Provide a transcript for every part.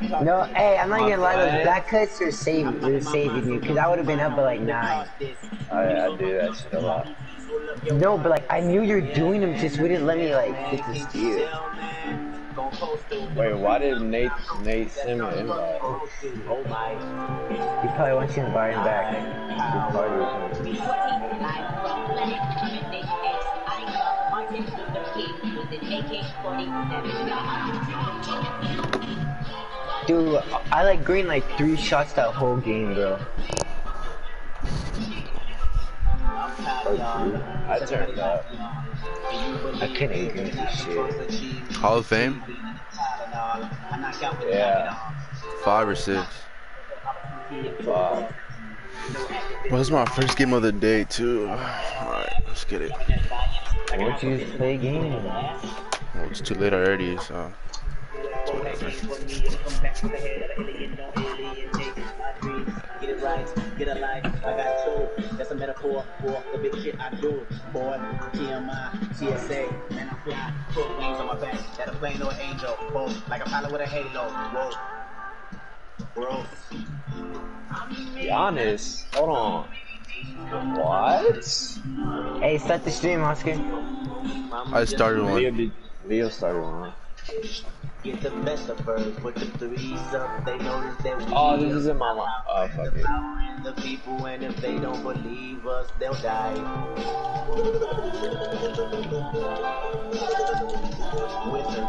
No, hey, I'm not gonna lie though. Black cuts are saving, were saving me because I would have been up at like nine. I, I do that shit a lot. No, but like I knew you're doing them, just wouldn't let me like get to steal. Wait, why did Nate Nate send me an invite? He probably wants you to buy him back. Dude, I like green like three shots that whole game, bro. I turned up. I couldn't green for shit. Hall of Fame? Yeah. Five or six. Fuck. Well, this is my first game of the day, too. Alright, let's get it. Why don't you just play a game? Well, it's too late already, so. It's whatever. Get it right, get a life, I got two. That's a metaphor for the big shit I do. Boy, TMI, TSA, man, I fly. Put wings on my back, that a plane or an angel. Both, like a pilot with a halo. Whoa. Bro. Giannis, hold on. What? Hey, start the stream, Oscar. I started Leo, one. did, Leo started one. Get the best of birds, put the threes up. They notice that we Oh, this is in my line. Oh, fuck it. the people, and if they don't believe us, they'll die. Wizard.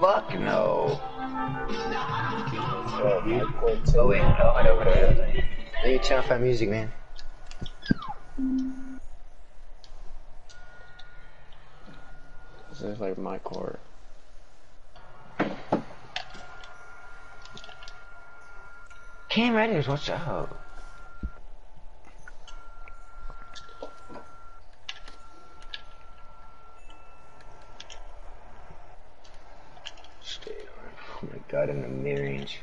Fuck no. Oh, my Oh wait, no, hold on, hold on, hold on. Let me turn off my music, man. This is like my court. Cam Riders, watch out. Stay on. Oh my god, in the mid-range.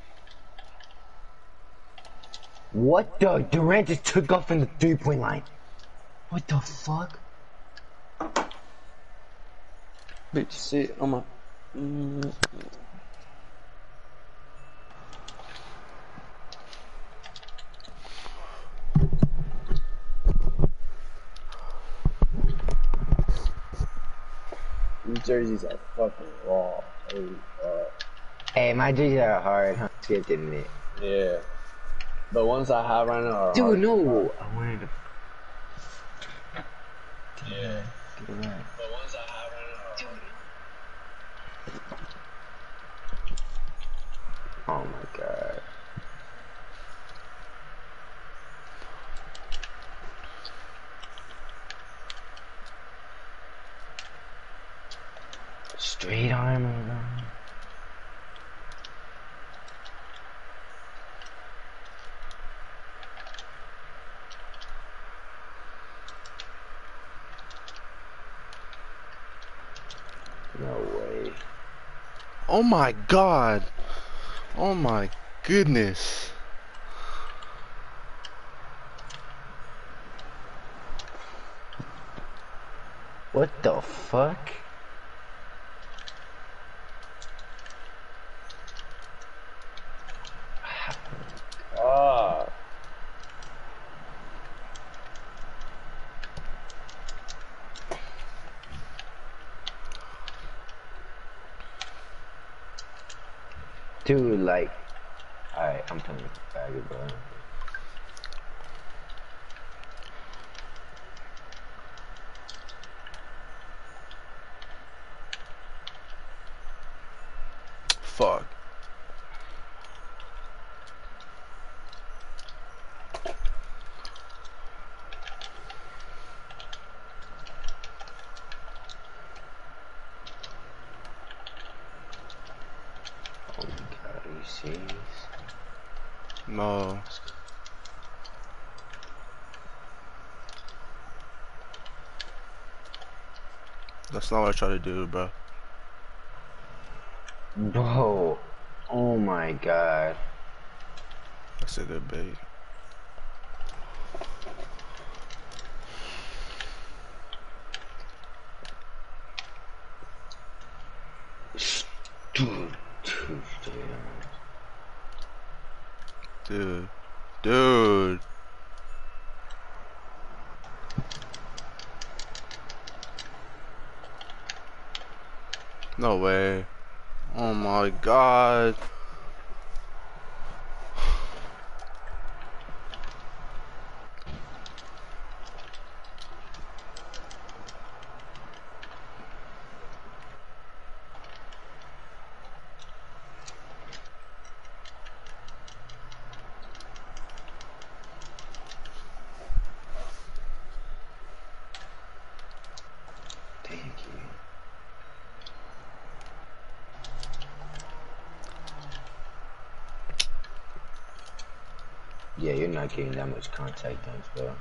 What the? Durant just took off in the three-point line. What the fuck? Bitch, sit on my. Mm. These jerseys are fucking raw. Holy fuck. Hey, my jerseys are hard, huh? Skip didn't it? Yeah. The ones I have right now are Dude, hard. no! I wanted to Yeah. get it right. The ones I have right now are hard. Oh my god. Straight armor. though. No way. Oh my god. Oh my goodness. What the fuck? Ah. Dude, like, alright, I'm coming back, bro. Fuck. Oh my are? No. That's not what I try to do, bro. Bro, oh my god. That's a good bait. Dude, dude, Dude. Dude. No way. Oh my god. Yeah, you're not getting that much contact done, bro.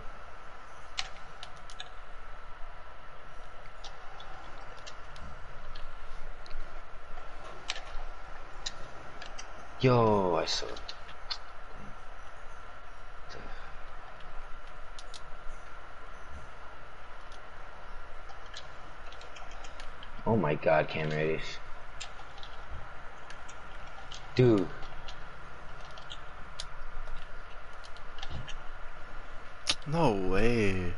Yo, I saw. Oh my god, Cam. Dude. No way.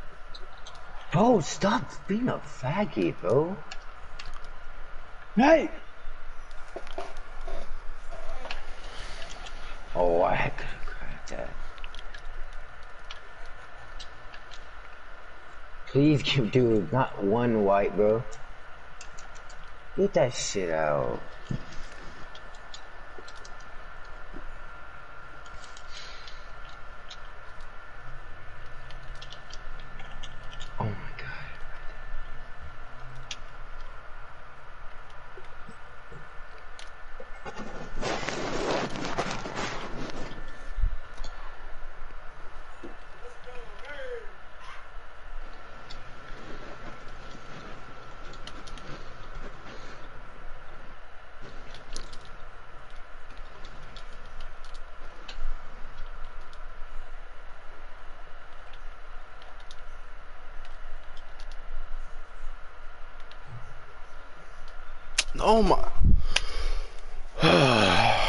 Bro, stop being a faggot, bro. Hey! Oh, I could have cracked that. Please give dude not one white, bro. Get that shit out. Oh my.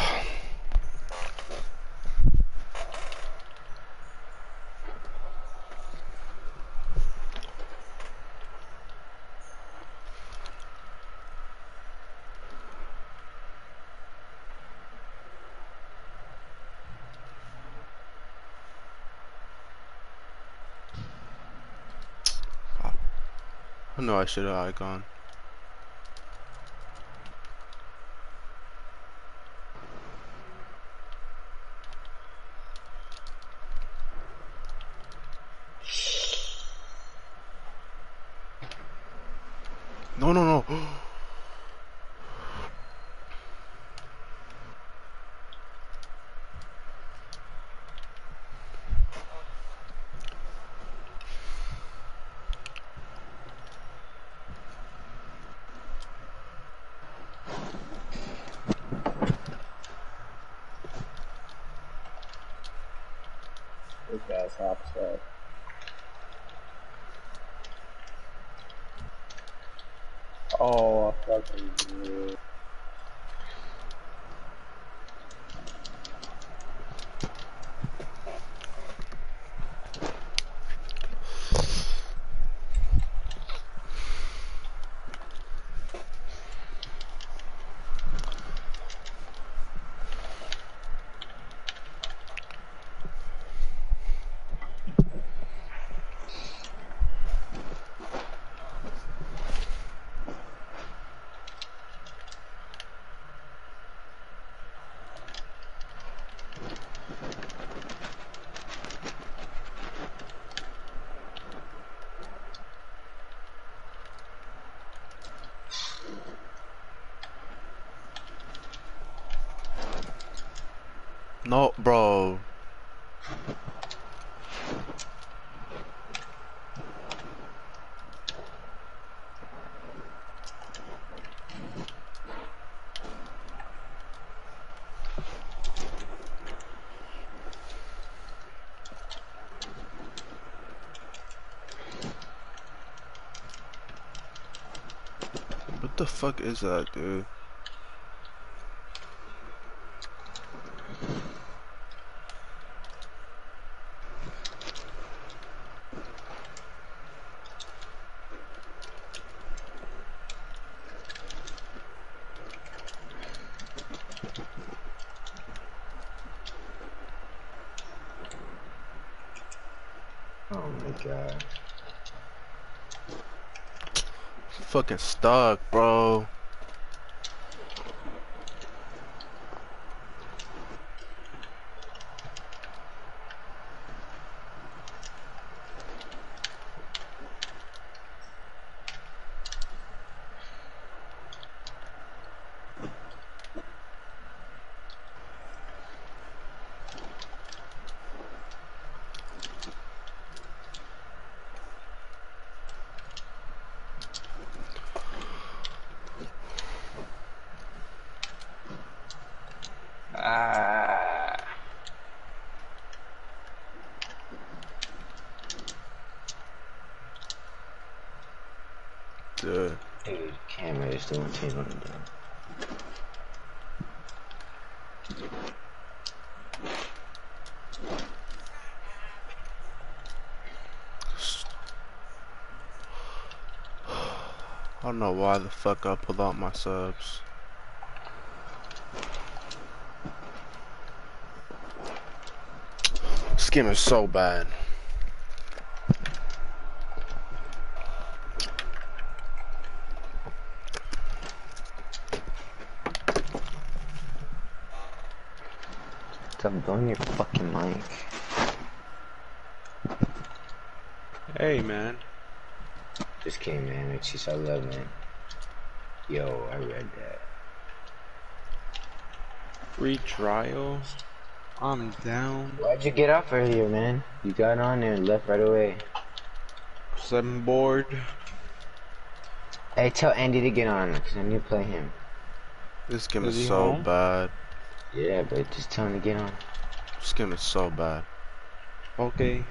I know I should have icon. No, no, no. This guy's hop stuff. Oh, I fucking knew. No, bro. What the fuck is that, dude? Oh my god. Fucking stuck, bro. Ah. Dude. Dude, much. I don't know why the fuck I pulled out my subs. This game is so bad. Stop blowing your fucking mic. Hey, man. Just came in and she's 11. Yo, I read that. Free trial. I'm down. Why'd you get off earlier, man? You got on there and left right away. Seven board. Hey, tell Andy to get on, because I need to play him. This game Is is so home? bad. Yeah, but just tell him to get on. This game is so bad. Okay.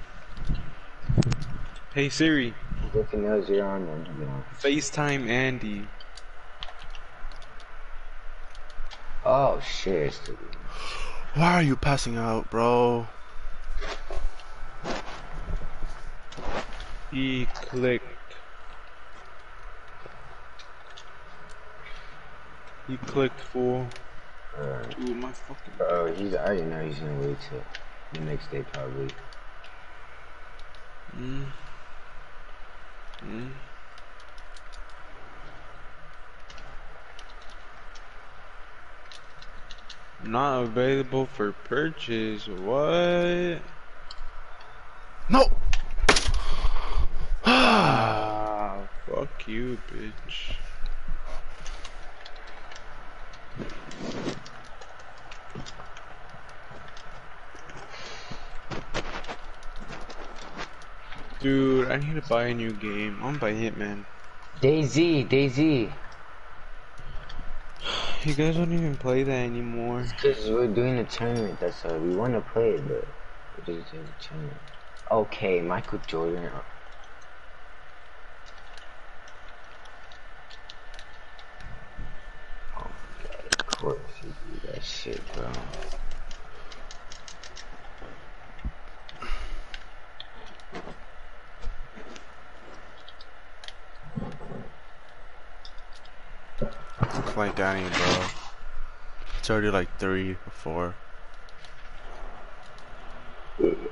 Hey Siri, If he knows you're on, then get on. FaceTime Andy. Oh, shit. stupid. Why are you passing out, bro? He clicked. He clicked fool. Alright. Ooh, my fucking. Bro, he's, I already know he's gonna wait till the next day, probably. Mm. Mm. Not available for purchase. What? No! Ah, fuck you, bitch. Dude, I need to buy a new game. I'm by Hitman. DayZ, DayZ. You guys don't even play that anymore. Because we're doing a tournament, that's why. We want to play it, but we're just doing a tournament. Okay, Michael Jordan. Oh my god, of course you do that shit, bro. Like Danny, bro. It's already like three or four.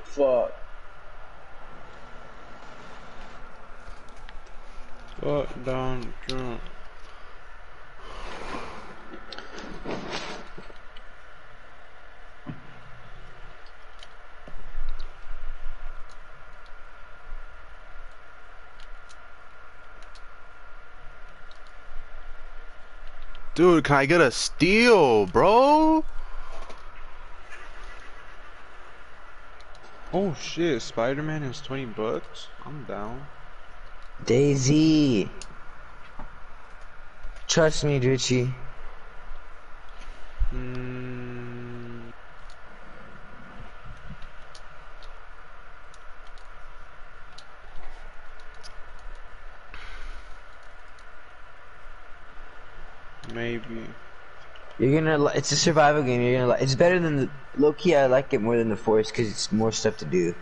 Fuck. Fuck down drunk. Dude, can I get a steal, bro? Oh shit, Spider-Man is 20 bucks? I'm down. DayZ. Trust me, Richie. Mm, maybe. You're gonna. li- It's a survival game. You're gonna. li- It's better than the. Low key, I like it more than the Forest because it's more stuff to do.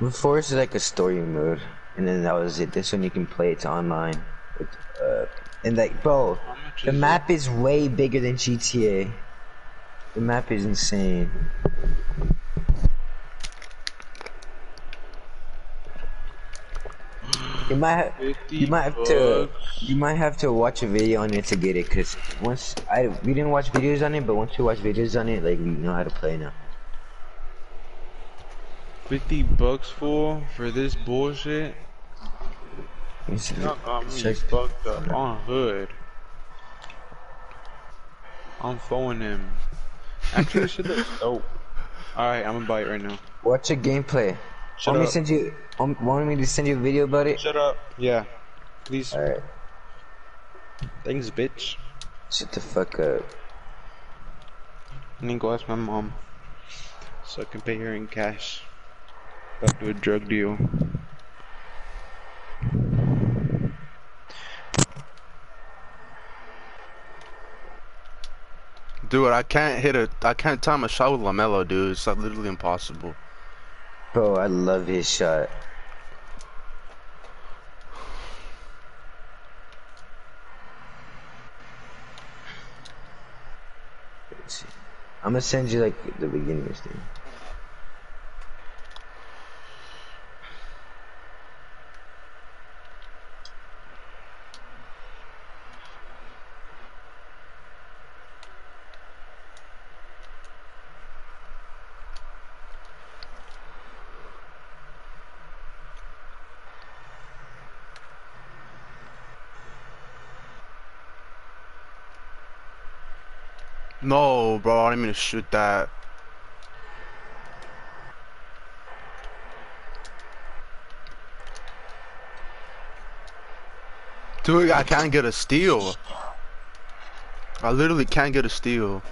The Forest is like a story mode, and then that was it. This one you can play. It's online. Uh, and like, bro, the map is way bigger than GTA. The map is insane. You might have, you might have to, you might have to watch a video on it to get it. Cause once I, we didn't watch videos on it, but once we watch videos on it, like we know how to play now. 50 bucks for for this bullshit. Y'all got me check- fucked up on hood. I'm throwing him. Actually, this shit looks dope. Alright, I'm gonna buy it right now. Watch a gameplay. Shut want me up. to send you? Want want me to send you a video about it? Shut up. Yeah. Please. All right. Thanks, bitch. Shut the fuck up. I need to go ask my mom. So I can pay her in cash. About to do a drug deal. Dude, I can't hit a, I can't time a shot with Lamelo, dude. It's like literally impossible. Bro, I love his shot. I'm gonna send you like the beginning of this thing. No, bro, I didn't mean to shoot that. Dude, I can't get a steal. I literally can't get a steal.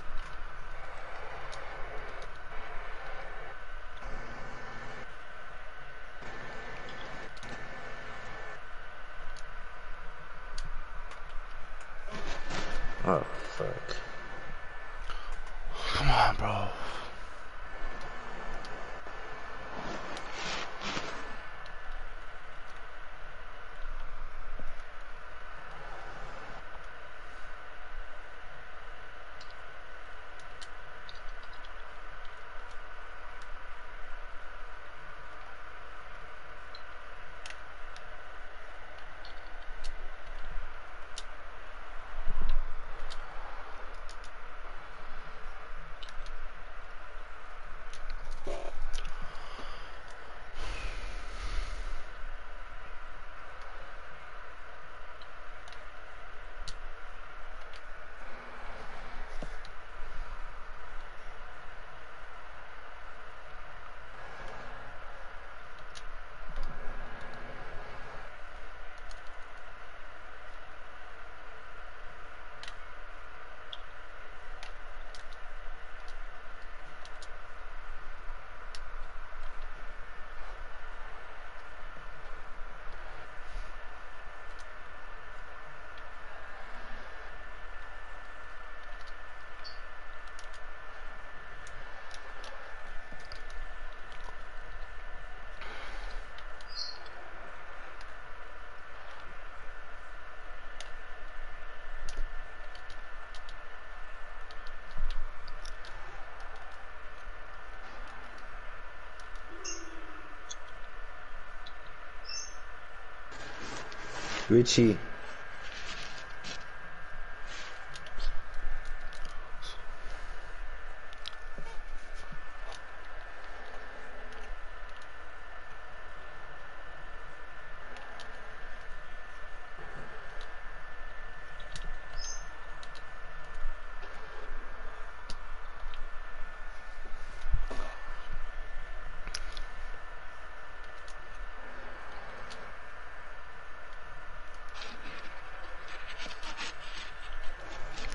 Richie.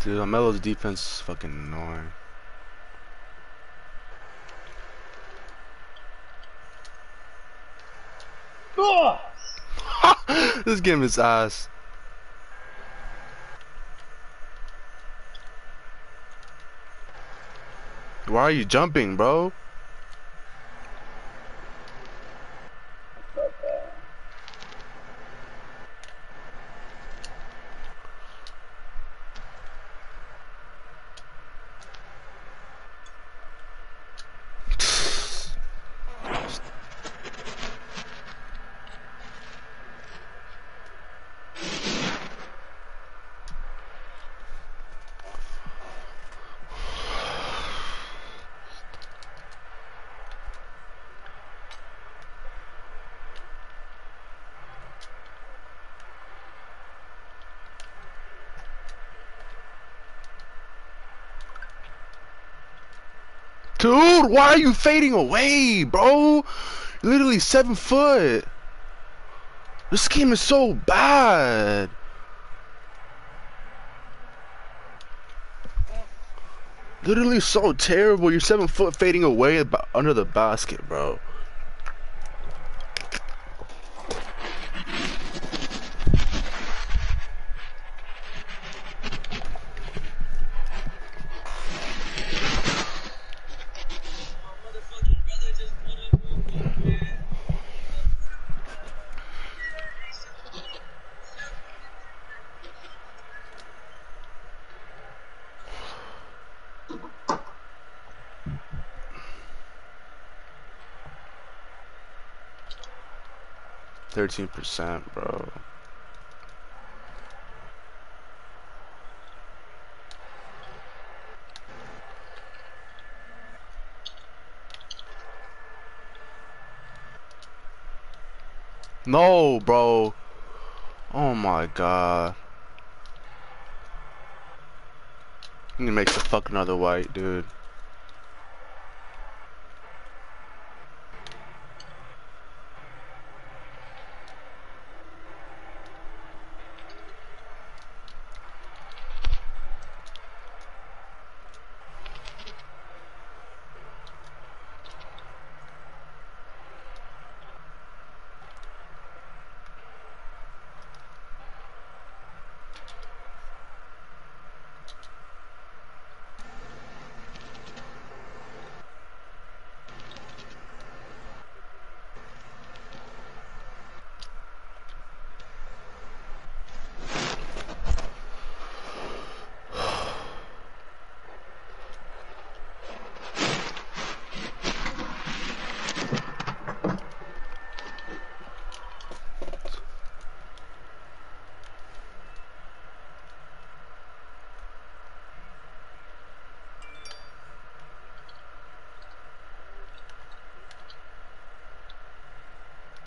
Dude, Lamelo's defense is fucking annoying. this game is ass. Why are you jumping, bro? Dude, why are you fading away, bro? Literally seven foot. This game is so bad. Literally so terrible. You're seven foot fading away under the basket, bro. Thirteen percent, bro. No, bro. Oh my god. He makes a fuck another white, dude.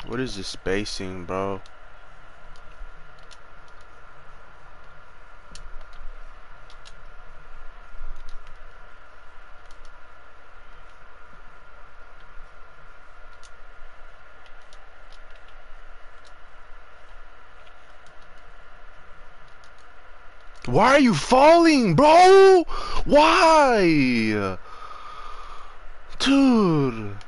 What is this spacing, bro? Why are you falling, bro? Why? Dude.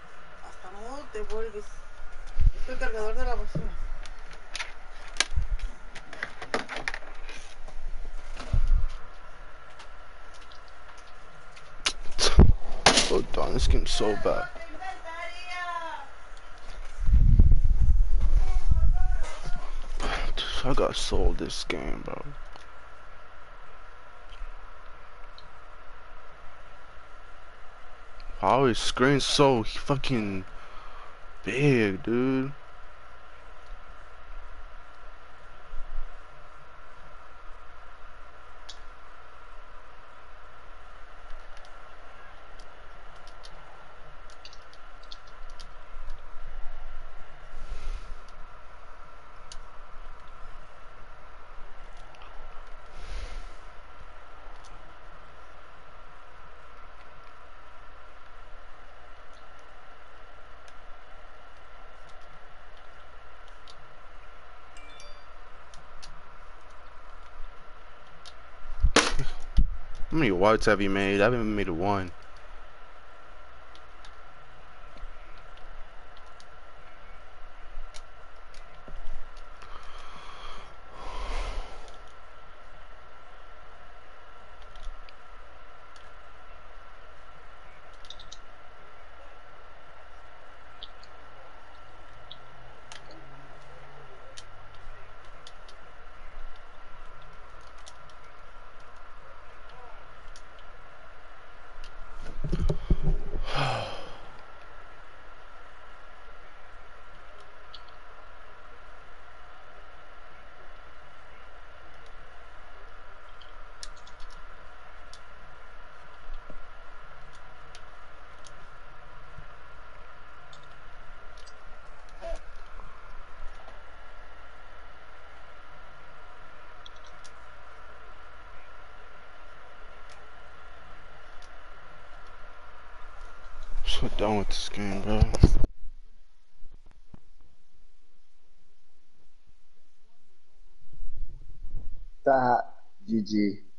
modo te vuelves. Es el cargador de la bocina. So oh, done. This game's so bad. I got sold this game, bro. How is screen so fucking big, dude? How many whites have you made? I haven't made one. So done with this game, bro. That GG.